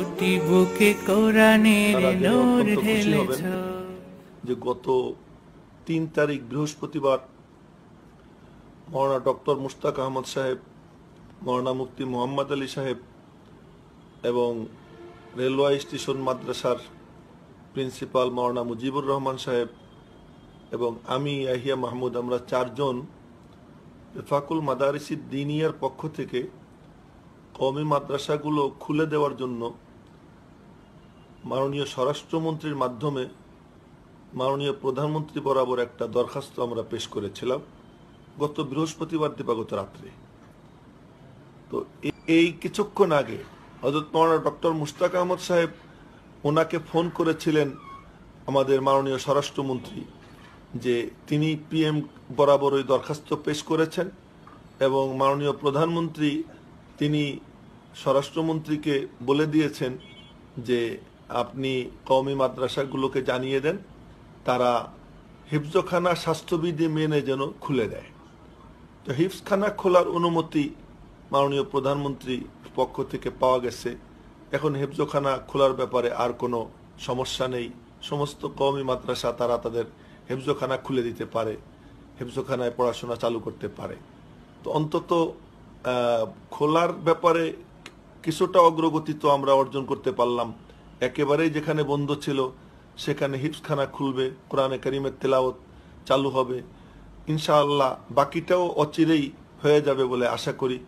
দুটি বুকে কোরআনের নূর ঢেলেছ। যে গত তিন তারিখ বৃহস্পতিবার মৌলানা ডক্টর মুশতাক আহমদ সাহেব মৌলানা মুফতি মোহাম্মদ আলী সাহেব এবং রেলওয়ে স্টেশন মাদ্রাসার প্রিন্সিপাল মৌলানা মুজিবুর রহমান সাহেব এবং আমি আহিয়া মাহমুদ আমরা চারজন ফাকুল মাদারিসি দিনিয়ার পক্ষ থেকে কওমি মাদ্রাসাগুলো খুলে দেওয়ার জন্য মাননীয় স্বরাষ্ট্রমন্ত্রীর মাধ্যমে মাননীয় প্রধানমন্ত্রী বরাবর একটা দরখাস্ত আমরা পেশ করেছিলাম গত বৃহস্পতিবার দিবাগত রাত্রে। তো এই কিছুক্ষণ আগে হজরত মৌলানা ডক্টর মুস্তাক আহমদ সাহেব ওনাকে ফোন করেছিলেন আমাদের মাননীয় স্বরাষ্ট্রমন্ত্রী যে তিনি পিএম বরাবর ওই দরখাস্ত পেশ করেছেন এবং মাননীয় প্রধানমন্ত্রী তিনি স্বরাষ্ট্রমন্ত্রীকে বলে দিয়েছেন যে আপনি কওমি মাদ্রাসাগুলোকে জানিয়ে দেন, তারা হিফজখানা স্বাস্থ্যবিধি মেনে যেন খুলে দেয়। তো হিফজখানা খোলার অনুমতি মাননীয় প্রধানমন্ত্রী পক্ষ থেকে পাওয়া গেছে। এখন হেফজখানা খোলার ব্যাপারে আর কোনো সমস্যা নেই। সমস্ত কওমি মাদ্রাসা তারা তাদের হেফজখানা খুলে দিতে পারে, হেফজখানায় পড়াশোনা চালু করতে পারে। তো অন্তত খোলার ব্যাপারে কিছুটা অগ্রগতি তো আমরা অর্জন করতে পারলাম। একেবারেই যেখানে বন্ধ ছিল, সেখানে হিপসখানা খুলবে, কোরআনে করিমের তেলাওত চালু হবে। ইনশাআল্লাহ বাকিটাও অচিরেই হয়ে যাবে বলে আশা করি।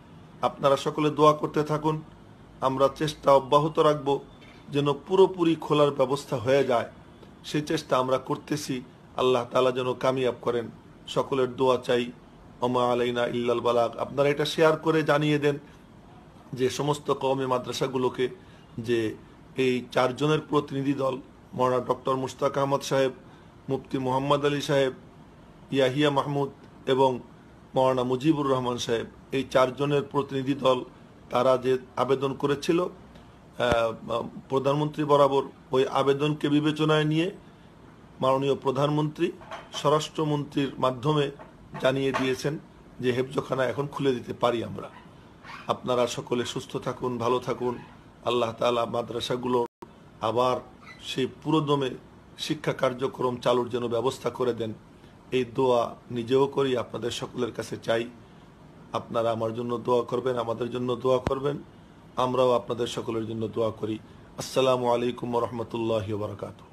আপনারা সকলে দোয়া করতে থাকুন। আমরা চেষ্টা অব্যাহত রাখব যেন পুরোপুরি খোলার ব্যবস্থা হয়ে যায়। সেই চেষ্টা আমরা করতেছি। আল্লাহ তালা যেন কামিয়াব করেন। সকলের দোয়া চাই। অমা আলাইনা ইল্লাল বালাক আপনারা এটা শেয়ার করে জানিয়ে দেন যে সমস্ত কওমি মাদ্রাসাগুলোকে যে এই চারজনের প্রতিনিধি দল মৌলানা ডক্টর মুশতাক আহমদ সাহেব, মুফতি মোহাম্মদ আলী সাহেব, ইয়াহিয়া মাহমুদ এবং মৌলানা মুজিবুর রহমান সাহেব। এই চারজনের প্রতিনিধি দল তারা যে আবেদন করেছিল প্রধানমন্ত্রী বরাবর ওই আবেদনকে বিবেচনায় নিয়ে মাননীয় প্রধানমন্ত্রী স্বরাষ্ট্রমন্ত্রীর মাধ্যমে জানিয়ে দিয়েছেন যে হেফজখানা এখন খুলে দিতে পারি আমরা। আপনারা সকলে সুস্থ থাকুন, ভালো থাকুন। আল্লাহ তালা মাদ্রাসাগুলো আবার সেই পুরোদমে শিক্ষা কার্যক্রম চালুর জন্য ব্যবস্থা করে দেন। এই দোয়া নিজেও করি, আপনাদের সকলের কাছে চাই। আপনারা আমার জন্য দোয়া করবেন, আমাদের জন্য দোয়া করবেন। আমরাও আপনাদের সকলের জন্য দোয়া করি। আসসালামু আলাইকুম রহমতুল্লাহ বারকাতুহ।